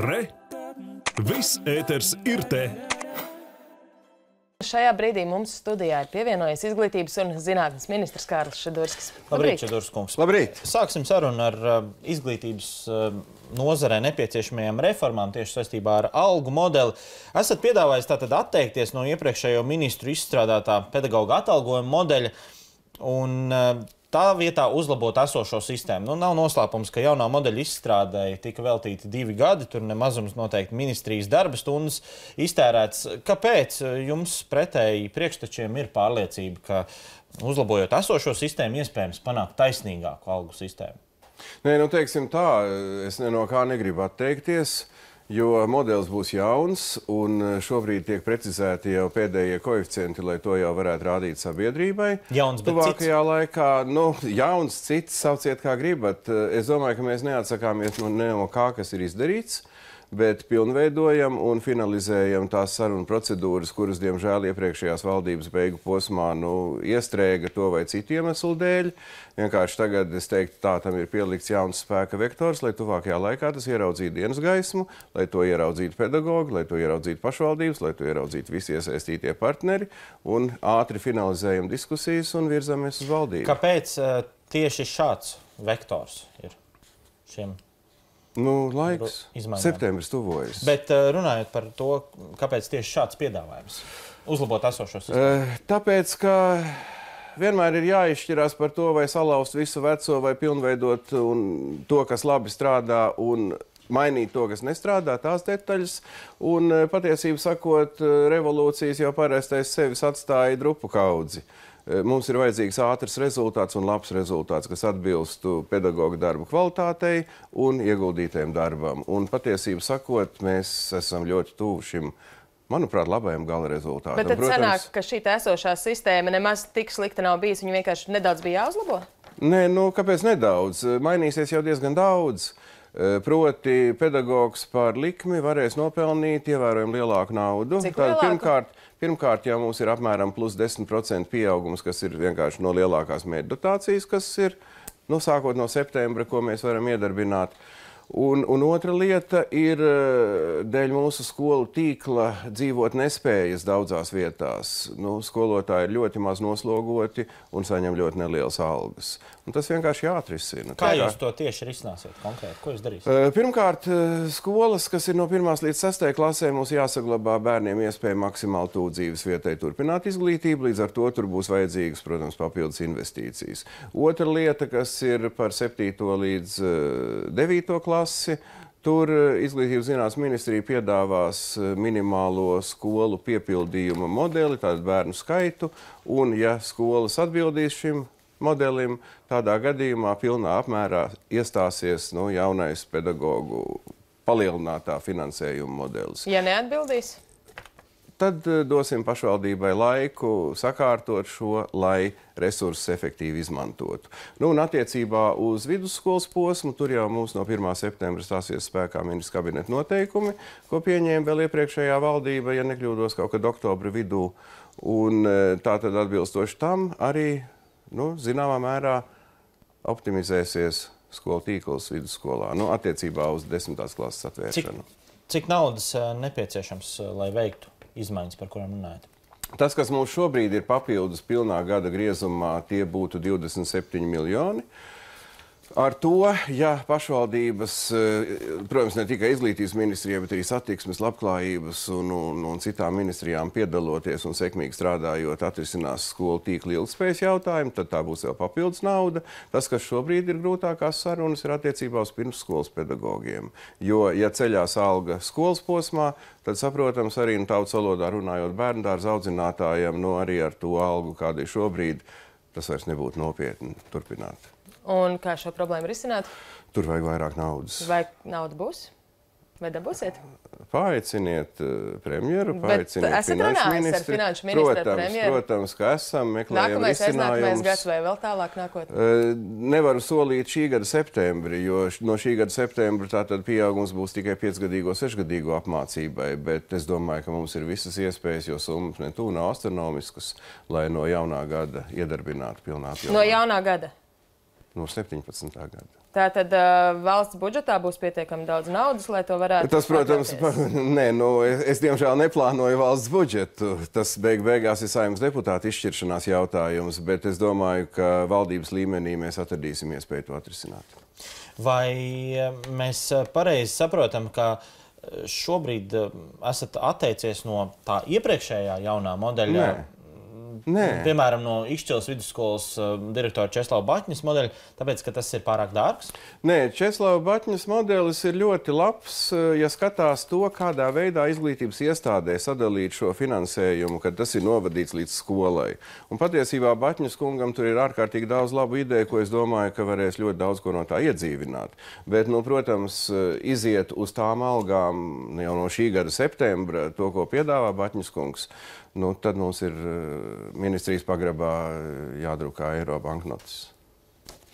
Re! Viss ēters ir te! Šajā brīdī mums studijā ir pievienojies izglītības un zinātnes ministrs Kārlis Šedurskis. Labrīt, Čedurs kungs. Labrīt! Sāksim sarunu ar uh, izglītības uh, nozarē nepieciešamajām reformām tieši saistībā ar algu modeli. Esat piedāvājis tātad atteikties no iepriekšējo ministru izstrādātā pedagoģa atalgojuma modeļa un uh, tā vietā uzlabot esošo sistēmu. Nu, nav noslēpums, ka jaunā modeļa izstrādēji tika veltīti divi gadi, tur nemazums noteikti ministrijas darba stundas iztērēts. Kāpēc jums pretēji priekštečiem ir pārliecība, ka uzlabojot esošo sistēmu, iespējams panākt taisnīgāku algu sistēmu? Nē, nu teiksim tā, es no kā negribu atteikties. Jo modelis būs jauns, un šobrīd tiek precizēti jau pēdējie koeficienti, lai to jau varētu rādīt sabiedrībai. Jauns, bet Tuvākajā cits? laikā, nu, jauns, cits, sauciet kā gribat. Es domāju, ka mēs neatsakāmies no, ne no kā, kas ir izdarīts bet pilnveidojam un finalizējam tās sarunu procedūras, kuras, diemžēl, iepriekšējās valdības beigu posmā nu, iestrēga to vai citu iemeslu dēļ. Vienkārši tagad es teiktu, tā tam ir pielikts jauns spēka vektors, lai tuvākajā laikā tas ieraudzītu dienas gaismu, lai to ieraudzītu pedagogi, lai to ieraudzītu pašvaldības, lai to ieraudzītu visi iesaistītie partneri un ātri finalizējam diskusijas un virzamies uz valdību. Kāpēc uh, tieši šāds vektors ir šiem? Nu, laiks. Izmaiņām. Septembris tuvojas. Bet uh, runājot par to, kāpēc tieši šāds piedāvājums uzlabot esošo sistēmu? Eh, Tāpēc, ka vienmēr ir jāizšķirās par to, vai salauzt visu veco, vai pilnveidot un to, kas labi strādā, un mainīt to, kas nestrādā, tās detaļas. Un eh, patiesībā sakot, eh, revolūcijas jau parastais sevis atstāja drupu kaudzi. Eh, Mums ir vajadzīgs ātrs rezultāts un labs rezultāts, kas atbilstu pedagoģa darba kvalitātei un ieguldītajam darbam. Un patiesībā sakot, mēs esam ļoti tuvu šim, manuprāt, labajam gala rezultātam. Bet tad sanāk, ka šī esošā sistēma nemaz tik slikta nav bijusi, viņa vienkārši nedaudz bija jāuzlabo? Nē, nu, kāpēc nedaudz? Mainīsies jau diezgan daudz. Eh, Proti, pedagogs par likmi varēs nopelnīt ievērojami lielāku naudu. Lielāku? Pirmkārt, pirmkārt, jau mums ir apmēram plus 10% pieaugums, kas ir vienkārši no lielākās mērķa dotācijas, kas ir nu, sākot no septembra, ko mēs varam iedarbināt. Un, un otra lieta ir eh, dēļ mūsu skolu tīkla dzīvot nespējas daudzās vietās. Nu, skolotāji ir ļoti maz noslogoti un saņem ļoti nelielas algas. Un tas vienkārši jāatrisina. Kā Tā jūs to tieši risināsiet konkrēti? Ko jūs darīsiet? Eh, Pirmkārt, eh, skolas, kas ir no 1 līdz 6 klasē, mums jāsaglabā bērniem iespēja maksimāli tuvu dzīves vietai turpināt izglītību. Līdz ar to tur būs vajadzīgas, protams, papildus investīcijas. Otra lieta, kas ir par 7 līdz eh, 9 klasi. Tur eh, Izglītības zinātnes ministrija piedāvās eh, minimālo skolu piepildījuma modeli, tādu bērnu skaitu. Un, ja skolas atbildīs šim modelim, tādā gadījumā pilnā apmērā iestāsies nu, jaunais pedagoģu palielinātā finansējuma modelis. Ja neatbildīs, Tad eh, dosim pašvaldībai laiku sakārtot šo, lai resursus efektīvi izmantotu. Nu, un attiecībā uz vidusskolas posmu, tur jau mums no 1. septembra stāsies spēkā ministrs kabineta noteikumi, ko pieņēma vēl iepriekšējā valdība, ja nekļūdos, kaut kad oktobra vidū. Un eh, tā tad atbilstoši tam arī, nu, zināmā mērā, optimizēsies skolu tīkls vidusskolā, nu, attiecībā uz desmitās klases Cik, atvēršanu. cik naudas eh, nepieciešams, lai veiktu izmaiņas, par kurām runājat? Tas, kas mums šobrīd ir papildus pilnā gada griezumā, tie būtu 27 miljoni. Ar to, ja pašvaldības, eh, protams, ne tikai izglītības ministrijā, bet arī satiksmes, labklājības un, un, un citām ministrijām piedaloties un sekmīgi strādājot, atrisinās skolu tīkla ilgspējas jautājumu, tad tā būs vēl papildus nauda. Tas, kas šobrīd ir grūtākās sarunas, ir attiecībā uz pirmsskolas pedagogiem. Jo, ja ceļās alga skolas posmā, tad, saprotams, arī nu, tautas valodā runājot bērnu dārza audzinātājiem, no arī ar to algu, kāda ir šobrīd, tas vairs nebūtu nopietni turpināt. Un kā šo problēmu risināt, Tur vajag vairāk naudas. vai nauda būs? Vai dabūsiet? Paaiciniet uh, premjeru, paaiciniet esat finanšu runājis ar finanšu ministru, protams, premjeru? protams, ka esam, meklējam Nākamais, aiznākamais gads risinājumus. vai vēl tālāk nākotnē? Uh, Nevaru solīt šī gada septembri, jo no šī gada septembra tātad pieaugums būs tikai piecgadīgo, sešgadīgo apmācībai. Bet es domāju, ka mums ir visas iespējas, jo summas ne tuvu nav astronomiskas, lai no jaunā gada iedarbinātu pilnā apjomā. No jaunā gada. No 17. gada. Tātad uh, valsts budžetā būs pietiekami daudz naudas, lai to varētu Tas, protams, nē, nu, es, es diemžēl neplānoju valsts budžetu. Tas beig beigās ir saimnes deputāta izšķiršanās jautājums, bet es domāju, ka valdības līmenī mēs atradīsim iespēju to atrisināt. Vai eh, mēs eh, pareizi saprotam, ka eh, šobrīd eh, esat atteicies no tā iepriekšējā jaunā modeļa? Nē. Nē. Piemēram, no Ikšķils vidusskolas uh, direktora Česlava Batņas modeļa, tāpēc, ka tas ir pārāk dārgs. Nē, Česlava Batņas modelis ir ļoti labs, eh, ja skatās to, kādā veidā izglītības iestādē sadalīt šo finansējumu, kad tas ir novadīts līdz skolai. Un patiesībā Batņas kungam tur ir ārkārtīgi daudz labu ideju, ko es domāju, ka varēs ļoti daudz ko no tā iedzīvināt. Bet, nu, protams, eh, iziet uz tām algām jau no šī gada septembra, to, ko piedāvā Batņas kungs, nu, tad mums ir eh, ministrijas pagrabā eh, jādrukā eiro banknotes.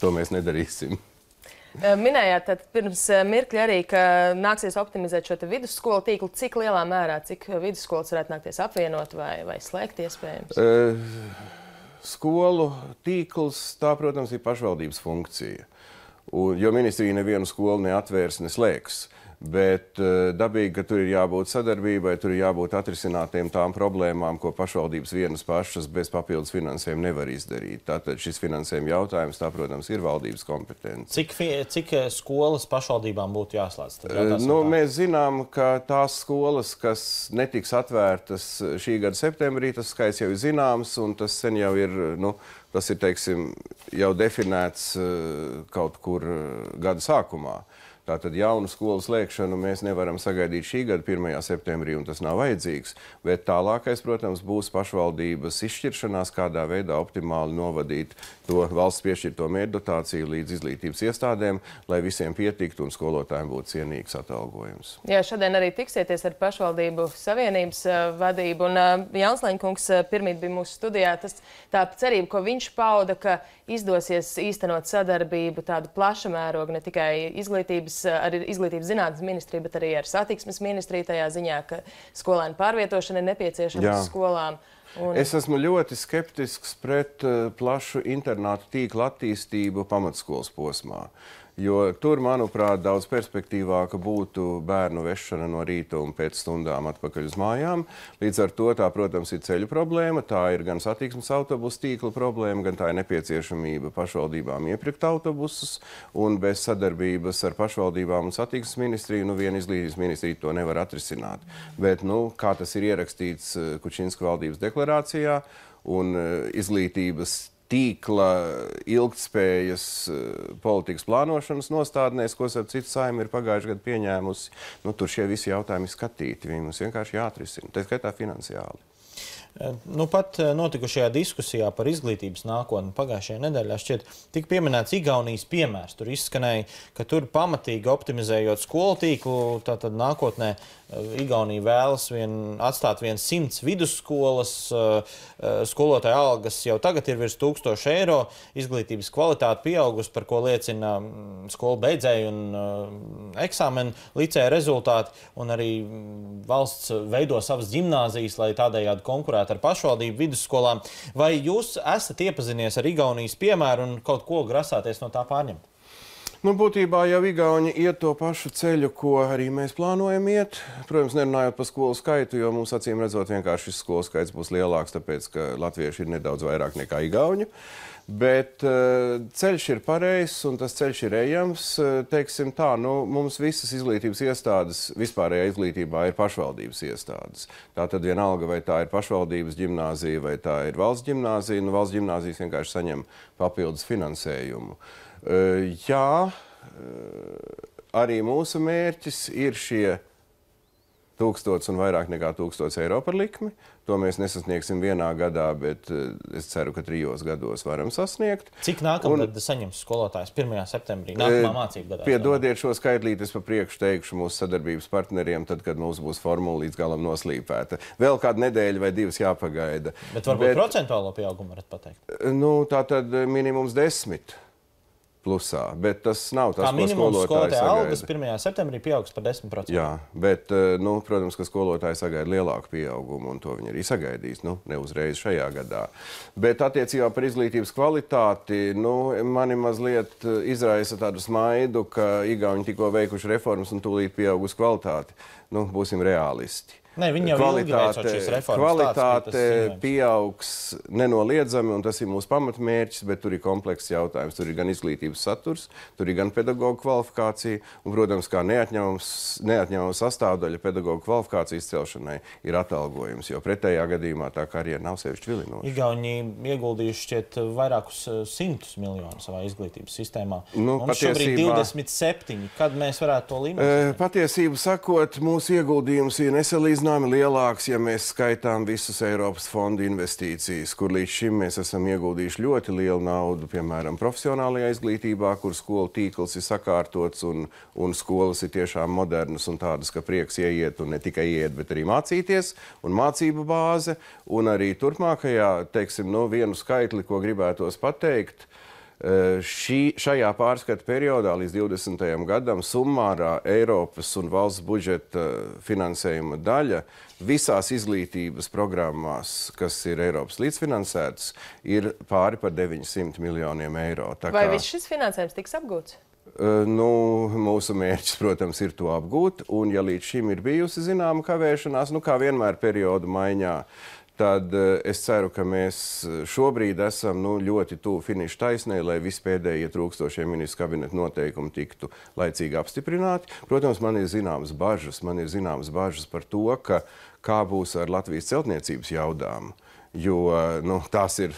To mēs nedarīsim. Uh, Minējāt pirms uh, mirkļa arī, ka nāksies optimizēt šo vidusskolu tīklu. Cik lielā mērā, cik uh, vidusskolas varētu nākties apvienot vai, vai slēgt iespējams? Eh, Skolu tīkls, tā, protams, ir pašvaldības funkcija. Un, jo ministrija nevienu skolu neatvērs, neslēgs. Bet uh, dabīgi, ka tur ir jābūt sadarbībai, tur ir jābūt atrisinātiem tām problēmām, ko pašvaldības vienas pašas bez papildus finansējuma nevar izdarīt. Tātad šis finansējuma jautājums, tā, protams, ir valdības kompetence. Cik, cik eh, skolas pašvaldībām būtu jāslēdz? Eh, Nu, mēs zinām, ka tās skolas, kas netiks atvērtas šī gada septembrī, tas skaits jau ir zināms, un tas sen jau ir, nu, tas ir, teiksim, jau definēts eh, kaut kur eh, gada sākumā. Tātad jaunu skolu slēgšanu mēs nevaram sagaidīt šī gada 1. septembrī, un tas nav vajadzīgs. Bet tālākais, protams, būs pašvaldības izšķiršanās, kādā veidā optimāli novadīt to valsts piešķirto mērķdotāciju līdz izglītības iestādēm, lai visiem pietiktu un skolotājiem būtu cienīgs atalgojums. Jā, šodien arī tiksieties ar pašvaldību savienības vadību. Un Jānis Lenkungs uh, pirmīt bija mūsu studijā. Tas tā cerība, ko viņš pauda, ka izdosies īstenot sadarbību tādu plašu mērogu, ne tikai izglītības, uh, ar izglītības zinātnes ministriju, bet arī ar satiksmes ministriju tajā ziņā, ka skolēnu pārvietošana ir nepieciešama Jā. skolām. Un, Es esmu ļoti skeptisks pret uh, plašu internātu tīklu attīstību pamatskolas posmā. Jo tur, manuprāt, daudz perspektīvāka būtu bērnu vešana no rīta un pēc stundām atpakaļ uz mājām. Līdz ar to tā, protams, ir ceļu problēma, tā ir gan satiksmes autobusu tīkla problēma, gan tā ir nepieciešamība pašvaldībām iepirkt autobusus. Un bez sadarbības ar pašvaldībām un satiksmes ministriju, nu, viena izglītības ministrija to nevar atrisināt. Bet, nu, kā tas ir ierakstīts eh, Kučinska valdības deklarācijā un eh, izglītības tīkla ilgtspējas eh, politikas plānošanas nostādnēs, ko starp citu saima ir pagājušajā gadā pieņēmusi. Nu, tur šie visi jautājumi skatīti. Viņi mums vienkārši jāatrisina. Tā skaitā finansiāli. Eh, Nu, pat eh, notikušajā diskusijā par izglītības nākotni pagājušajā nedēļā šķiet, tika pieminēts Igaunijas piemērs. Tur izskanēja, ka tur pamatīgi optimizējot skolu tīklu, tātad nākotnē eh, Igaunija vēlas vien, atstāt viens simts vidusskolas, skolotāja algas jau tagad ir virs 1000 eiro, izglītības kvalitāte pieaugusi, par ko liecina mm, skolu beidzēju un eksāmenu licēja rezultāti, un arī mm, valsts veido savas gimnāzijas, lai tādējādi konkurētu ar pašvaldību vidusskolām. Vai jūs esat iepazinies ar Igaunijas piemēru un kaut ko grasāties no tā pārņemt? Nu, būtībā jau Igauni iet to pašu ceļu, ko arī mēs plānojam iet. Protams, nerunājot par skolu skaitu, jo mums acīm redzot, vienkārši šis skolu skaits būs lielāks, tāpēc ka latvieši ir nedaudz vairāk nekā Igauni. Bet uh, ceļš ir pareizs un tas ceļš ir ejams. Uh, teiksim tā, nu, mums visas izglītības iestādes vispārējā izglītībā ir pašvaldības iestādes. Tā tad vienalga, vai tā ir pašvaldības gimnāzija vai tā ir valsts gimnāzija. Nu, valsts gimnāzijas vienkārši saņem papildus finansējumu. Uh, jā, arī mūsu mērķis ir šie tūkstots un vairāk nekā tūkstots eiro par likmi. To mēs nesasniegsim vienā gadā, bet eh, es ceru, ka trijos gados varam sasniegt. Cik nākamā gada saņems skolotājs 1. septembrī, nākamā mācību gadā? Piedodiet šo skaitlīti, es pa priekšu teikšu mūsu sadarbības partneriem, tad, kad mums būs formula līdz galam noslīpēta. Vēl kādu nedēļu vai divas jāpagaida. Bet varbūt Bet... procentuālo pieaugumu varat pateikt. Nu, tā tad minimums desmit. Plusā. Bet tas nav tas, skolotāji skolotāja algas sagaida. 1. septembrī pieaugs par 10%. Jā, bet, eh, nu, protams, ka skolotāji sagaida lielāku pieaugumu, un to viņi arī sagaidīs. Nu, ne uzreiz šajā gadā. Bet attiecībā par izglītības kvalitāti, nu, mani mazliet eh, izraisa tādu smaidu, ka Igauni tikko veikuši reformas un tūlīt pieaugusi kvalitāte. Nu, būsim realisti. Ne, viņi jau veicot šīs reformas. Tāds kvalitāte ziņojums. pieaugs nenoliedzami, un tas ir mūsu pamatmērķis, bet tur ir komplekss jautājums. Tur ir gan izglītības saturs, tur ir gan pedagoģa kvalifikācija, un, protams, kā neatņemama sastāvdaļa pedagoģa kvalifikācijas celšanai ir atalgojums, jo pretējā gadījumā tā karjera nav sevišķi vilinoša. Igauni ieguldījuši šķiet vairākus eh, simtus miljonus savā izglītības sistēmā. Nu, Mums šobrīd patiesībā- 27. Kad mēs varētu to līmeni? E, Patiesību sakot, mūsu ieguldījums ir nesalīdzināmi lielāks, ja mēs skaitām visus Eiropas fondu investīcijas, kur līdz šim mēs esam ieguldījuši ļoti lielu naudu, piemēram, profesionālajā izglītībā, kur skolu tīkls ir sakārtots un, un skolas ir tiešām modernas un tādas, ka prieks ieiet un ne tikai ieiet, bet arī mācīties, un mācību bāze, un arī turpmākajā, teiksim, no vienu skaitli, ko gribētos pateikt. Eh, Šī, šajā pārskata periodā līdz 20. gadam summārā Eiropas un valsts budžeta finansējuma daļa visās izglītības programmās, kas ir Eiropas līdzfinansētas, ir pāri par 900 miljoniem eiro. Tā Vai viss šis finansējums tiks apgūts? Uh, Nu, mūsu mērķis, protams, ir to apgūt. Un, ja līdz šim ir bijusi zināma kavēšanās, nu, kā vienmēr periodu maiņā, tad uh, es ceru, ka mēs šobrīd esam nu, ļoti tuvu finiša taisnē, lai visi pēdējie trūkstošie ministru kabineta noteikumi tiktu laicīgi apstiprināti. Protams, man ir zināmas bažas, man ir zināmas bažas par to, ka, kā būs ar Latvijas celtniecības jaudām, jo nu, tās ir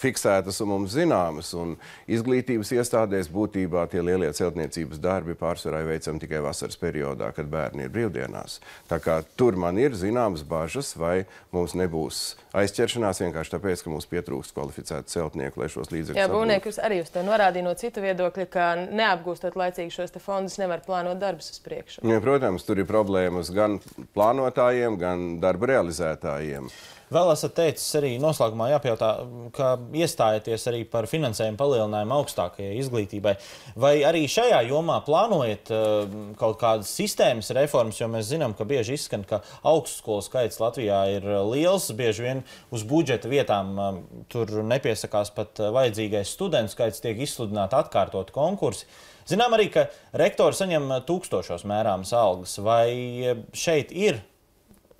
fiksētas un mums zināmas. Un izglītības iestādēs būtībā tie lielie celtniecības darbi pārsvarā ir veicami tikai vasaras periodā, kad bērni ir brīvdienās. Tā kā tur man ir zināmas bažas, vai mums nebūs aizķeršanās vienkārši tāpēc, ka mums pietrūkst kvalificētu celtnieku, lai šos līdzekļus Jā, būvnieks arī uz to norādīja no citu viedokļa, ka neapgūstot laicīgi šos te fondus, nevar plānot darbus uz priekšu. Ja, protams, tur ir problēmas gan plānotājiem, gan darba realizētājiem. Vēl esat teicis arī noslēgumā jāpajautā, ka iestājaties arī par finansējumu palielinājumu augstākajai izglītībai. Vai arī šajā jomā plānojat uh, kaut kādas sistēmas reformas, jo mēs zinām, ka bieži izskan, ka augstskolu skaits Latvijā ir liels, bieži vien uz budžeta vietām uh, tur nepiesakās pat uh, vajadzīgais studentu skaits, tiek izsludināti atkārtot konkursi. Zinām arī, ka rektori saņem uh, tūkstošos mērāmas algas. Vai uh, šeit ir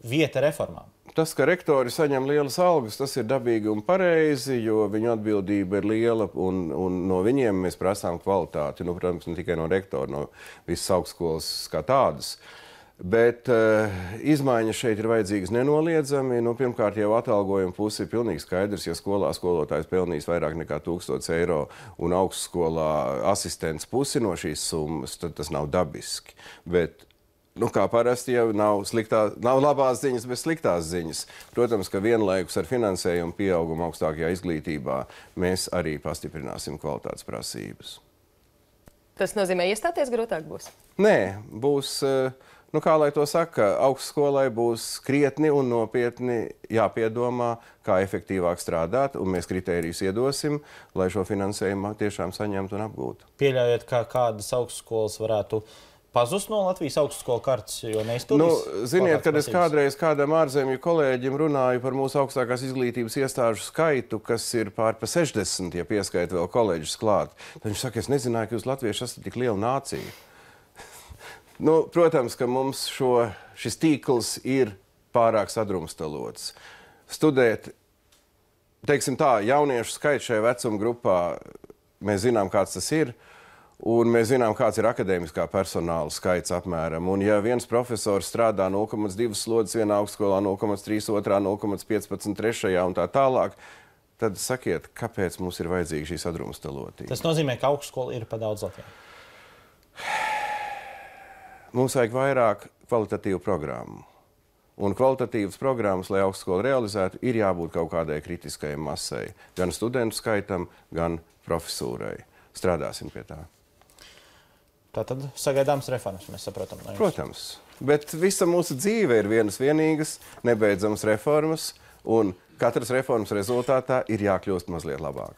vieta reformām? Tas, ka rektori saņem lielas algas, tas ir dabīgi un pareizi, jo viņu atbildība ir liela un, un no viņiem mēs prasām kvalitāti. Nu, protams, ne tikai no rektora, no visas augstskolas kā tādas. Bet uh, izmaiņas šeit ir vajadzīgas nenoliedzami. Nu, pirmkārt, jau atalgojuma puse ir pilnīgi skaidrs. Ja skolā skolotājs pelnīs vairāk nekā 1000 eiro un augstskolā asistents pusi no šīs summas, tad tas nav dabiski. Bet Nu, kā parasti jau nav, sliktā, nav labās ziņas, bet sliktās ziņas. Protams, ka vienlaikus ar finansējumu pieaugumu augstākajā izglītībā mēs arī pastiprināsim kvalitātes prasības. Tas nozīmē, iestāties grūtāk būs. Nē, būs, eh, nu, kā lai to saka, augstskolai būs krietni un nopietni jāpiedomā, kā efektīvāk strādāt, un mēs kritērijus iedosim, lai šo finansējumu tiešām saņemtu un apgūtu. Pieļaujot, ka kādas augstskolas varētu pazust no Latvijas augstskolu kartes, jo neizturīs. Nu, ziniet, kad es kādreiz kādam ārzemju kolēģim runāju par mūsu augstākās izglītības iestāžu skaitu, kas ir pār pa 60, ja pieskaita vēl koledžas klāt, tad viņš saka, es nezināju, ka jūs latvieši esat tik liela nācija. Nu, protams, ka mums šo, šis tīkls ir pārāk sadrumstalots. Studēt, teiksim tā, jauniešu skaits šajā vecuma grupā, mēs zinām, kāds tas ir. Un mēs zinām, kāds ir akadēmiskā personāla skaits apmēram. Un, ja viens profesors strādā 0,2 slodzes vienā augstskolā, 0,3 otrā, 0,15 trešajā un tā tālāk, tad sakiet, kāpēc mums ir vajadzīga šī sadrumstalotība? Tas nozīmē, ka augstskola ir par daudz Latvijā. Mums vajag vairāk kvalitatīvu programmu. Un kvalitatīvas programmas, lai augstskola realizētu, ir jābūt kaut kādai kritiskai masai. Gan studentu skaitam, gan profesūrai. Strādāsim pie tā. Tā tad sagaidāms reformas, mēs saprotam. no jums. Protams, bet visa mūsu dzīve ir vienas vienīgas, nebeidzamas reformas, un katras reformas rezultātā ir jākļūst mazliet labāk.